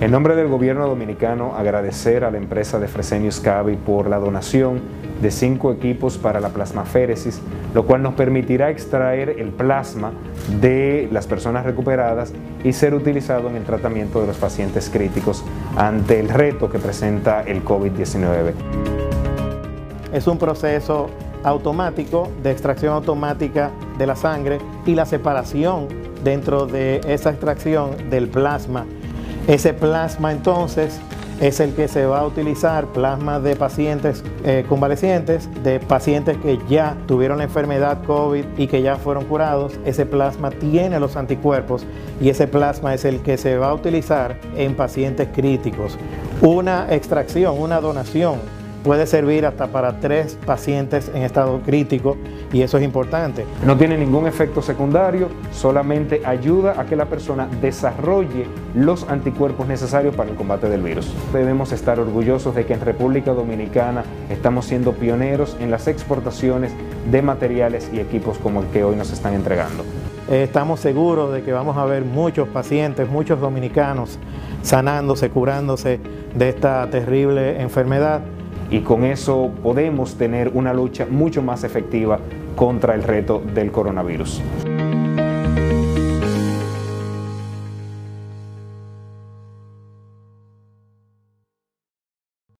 En nombre del gobierno dominicano, agradecer a la empresa de Fresenius Cavi por la donación de cinco equipos para la plasmaféresis, lo cual nos permitirá extraer el plasma de las personas recuperadas y ser utilizado en el tratamiento de los pacientes críticos ante el reto que presenta el COVID-19. Es un proceso automático de extracción automática de la sangre y la separación dentro de esa extracción del plasma ese plasma entonces es el que se va a utilizar, plasma de pacientes eh, convalecientes, de pacientes que ya tuvieron la enfermedad COVID y que ya fueron curados. Ese plasma tiene los anticuerpos y ese plasma es el que se va a utilizar en pacientes críticos. Una extracción, una donación puede servir hasta para tres pacientes en estado crítico y eso es importante. No tiene ningún efecto secundario, solamente ayuda a que la persona desarrolle los anticuerpos necesarios para el combate del virus. Debemos estar orgullosos de que en República Dominicana estamos siendo pioneros en las exportaciones de materiales y equipos como el que hoy nos están entregando. Estamos seguros de que vamos a ver muchos pacientes, muchos dominicanos sanándose, curándose de esta terrible enfermedad y con eso podemos tener una lucha mucho más efectiva contra el reto del coronavirus.